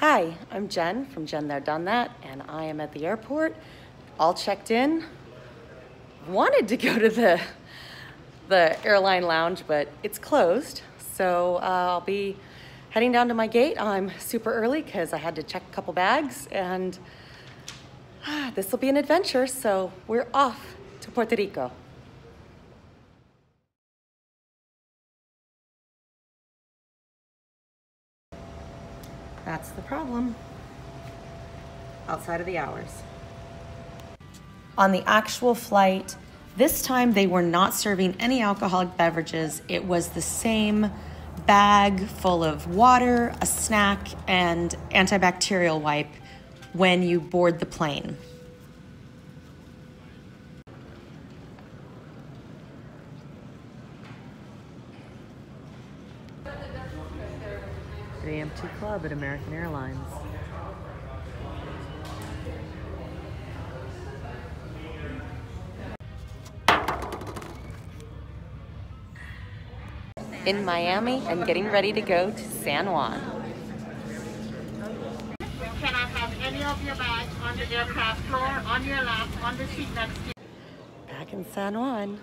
Hi, I'm Jen from Jen There Done That, and I am at the airport, all checked in. Wanted to go to the the airline lounge, but it's closed. So uh, I'll be heading down to my gate. I'm super early because I had to check a couple bags, and ah, this will be an adventure. So we're off to Puerto Rico. That's the problem. Outside of the hours. On the actual flight, this time they were not serving any alcoholic beverages. It was the same bag full of water, a snack, and antibacterial wipe when you board the plane. The AMT Club at American Airlines. In Miami, I'm getting ready to go to San Juan. Can I have any of your bags on the aircraft floor, on your lap, on the seat next to you? Back in San Juan.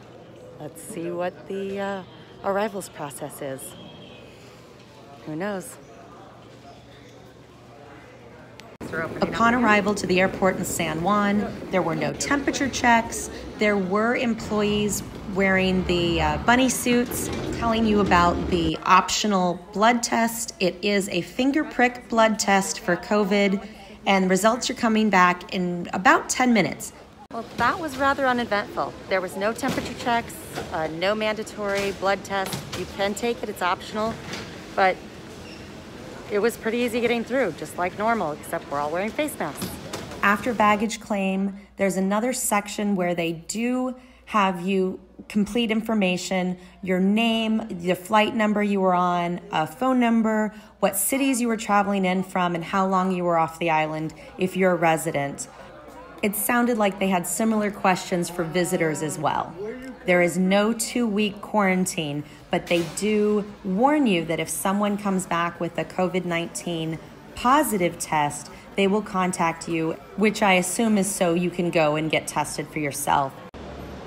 Let's see what the uh, arrivals process is. Who knows? Upon arrival to the airport in San Juan, there were no temperature checks. There were employees wearing the uh, bunny suits telling you about the optional blood test. It is a finger prick blood test for COVID, and results are coming back in about 10 minutes. Well, that was rather uneventful. There was no temperature checks, uh, no mandatory blood test. You can take it, it's optional, but it was pretty easy getting through, just like normal, except we're all wearing face masks. After baggage claim, there's another section where they do have you complete information your name, the flight number you were on, a phone number, what cities you were traveling in from, and how long you were off the island if you're a resident. It sounded like they had similar questions for visitors as well. There is no two week quarantine, but they do warn you that if someone comes back with a COVID 19 positive test, they will contact you, which I assume is so you can go and get tested for yourself.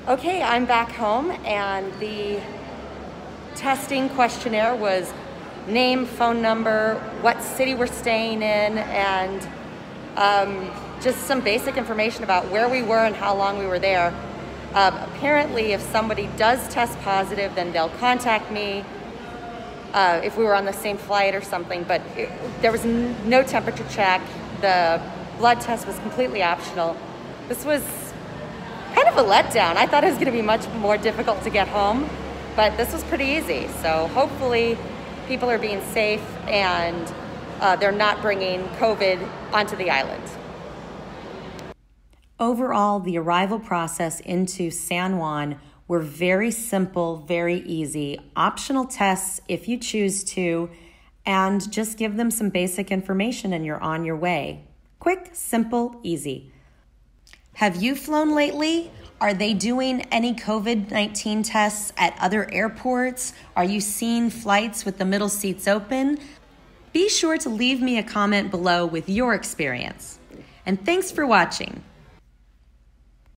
Okay, I'm back home, and the testing questionnaire was name, phone number, what city we're staying in, and um, just some basic information about where we were and how long we were there. Um, apparently, if somebody does test positive, then they'll contact me uh, if we were on the same flight or something. But it, there was no temperature check. The blood test was completely optional. This was kind of a letdown. I thought it was going to be much more difficult to get home, but this was pretty easy. So hopefully, people are being safe and uh, they're not bringing COVID onto the island. Overall, the arrival process into San Juan were very simple, very easy, optional tests if you choose to, and just give them some basic information and you're on your way. Quick, simple, easy. Have you flown lately? Are they doing any COVID 19 tests at other airports? Are you seeing flights with the middle seats open? Be sure to leave me a comment below with your experience. And thanks for watching.